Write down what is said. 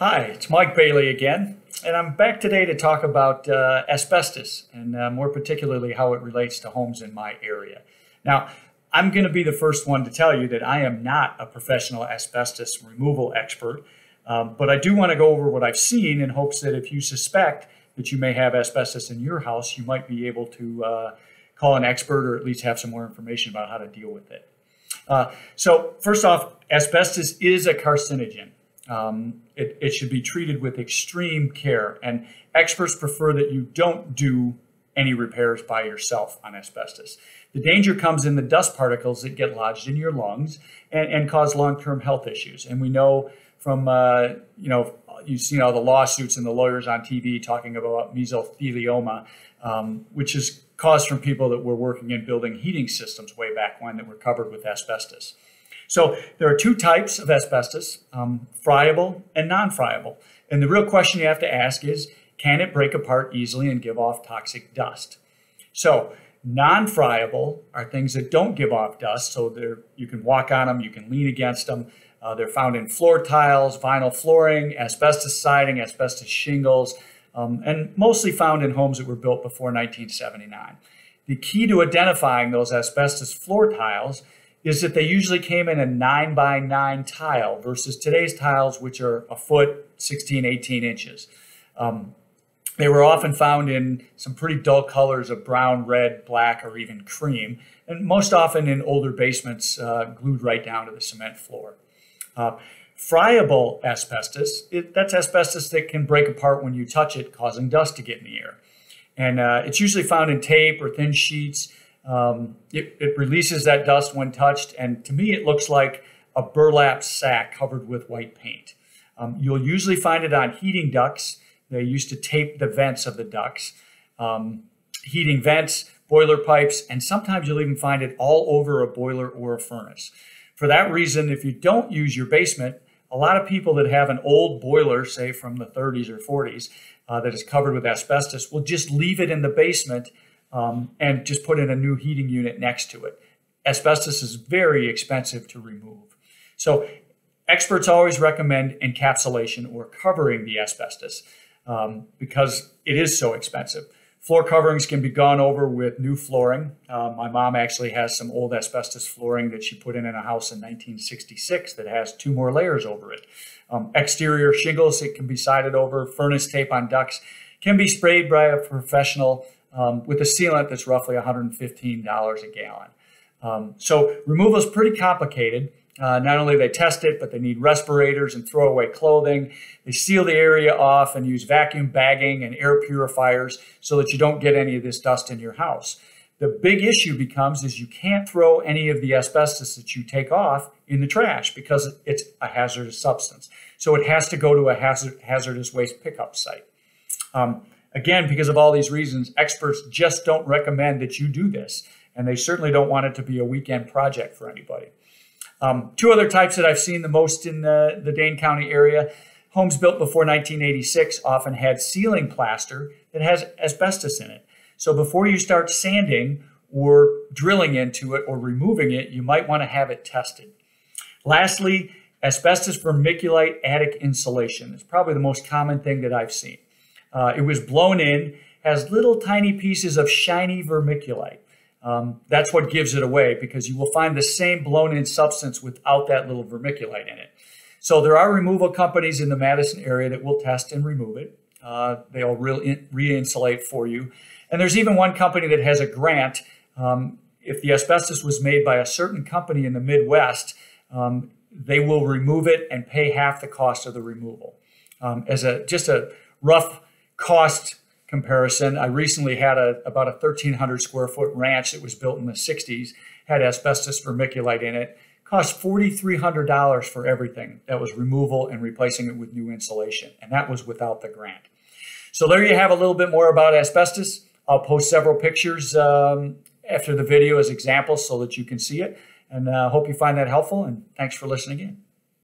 Hi, it's Mike Bailey again, and I'm back today to talk about uh, asbestos and uh, more particularly how it relates to homes in my area. Now, I'm going to be the first one to tell you that I am not a professional asbestos removal expert, um, but I do want to go over what I've seen in hopes that if you suspect that you may have asbestos in your house, you might be able to uh, call an expert or at least have some more information about how to deal with it. Uh, so, first off, asbestos is a carcinogen. Um, it, it should be treated with extreme care, and experts prefer that you don't do any repairs by yourself on asbestos. The danger comes in the dust particles that get lodged in your lungs and, and cause long-term health issues. And we know from, uh, you know, you've seen all the lawsuits and the lawyers on TV talking about mesothelioma, um, which is caused from people that were working in building heating systems way back when that were covered with asbestos. So there are two types of asbestos, um, friable and non-friable. And the real question you have to ask is, can it break apart easily and give off toxic dust? So non-friable are things that don't give off dust, so you can walk on them, you can lean against them. Uh, they're found in floor tiles, vinyl flooring, asbestos siding, asbestos shingles, um, and mostly found in homes that were built before 1979. The key to identifying those asbestos floor tiles is that they usually came in a nine by nine tile versus today's tiles, which are a foot, 16, 18 inches. Um, they were often found in some pretty dull colors of brown, red, black, or even cream, and most often in older basements uh, glued right down to the cement floor. Uh, friable asbestos, it, that's asbestos that can break apart when you touch it, causing dust to get in the air. And uh, it's usually found in tape or thin sheets um, it, it, releases that dust when touched, and to me, it looks like a burlap sack covered with white paint. Um, you'll usually find it on heating ducts. They used to tape the vents of the ducts, um, heating vents, boiler pipes, and sometimes you'll even find it all over a boiler or a furnace. For that reason, if you don't use your basement, a lot of people that have an old boiler, say from the 30s or 40s, uh, that is covered with asbestos, will just leave it in the basement um, and just put in a new heating unit next to it. Asbestos is very expensive to remove. So experts always recommend encapsulation or covering the asbestos um, because it is so expensive. Floor coverings can be gone over with new flooring. Uh, my mom actually has some old asbestos flooring that she put in in a house in 1966 that has two more layers over it. Um, exterior shingles, it can be sided over. Furnace tape on ducts can be sprayed by a professional um, with a sealant that's roughly $115 a gallon. Um, so removal is pretty complicated. Uh, not only they test it, but they need respirators and throwaway clothing. They seal the area off and use vacuum bagging and air purifiers so that you don't get any of this dust in your house. The big issue becomes is you can't throw any of the asbestos that you take off in the trash because it's a hazardous substance. So it has to go to a hazard, hazardous waste pickup site. Um, Again, because of all these reasons, experts just don't recommend that you do this. And they certainly don't want it to be a weekend project for anybody. Um, two other types that I've seen the most in the, the Dane County area homes built before 1986 often had ceiling plaster that has asbestos in it. So before you start sanding or drilling into it or removing it, you might want to have it tested. Lastly, asbestos vermiculite attic insulation is probably the most common thing that I've seen. Uh, it was blown in, has little tiny pieces of shiny vermiculite. Um, that's what gives it away because you will find the same blown in substance without that little vermiculite in it. So there are removal companies in the Madison area that will test and remove it. Uh, they'll re-insulate for you. And there's even one company that has a grant. Um, if the asbestos was made by a certain company in the Midwest, um, they will remove it and pay half the cost of the removal. Um, as a just a rough cost comparison, I recently had a, about a 1,300 square foot ranch that was built in the 60s, had asbestos vermiculite in it, cost $4,300 for everything. That was removal and replacing it with new insulation, and that was without the grant. So there you have a little bit more about asbestos. I'll post several pictures um, after the video as examples so that you can see it. And I uh, hope you find that helpful, and thanks for listening in.